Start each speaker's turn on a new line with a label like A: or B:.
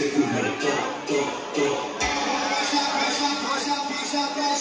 A: segura, to, to, to.
B: Pressure, pressure,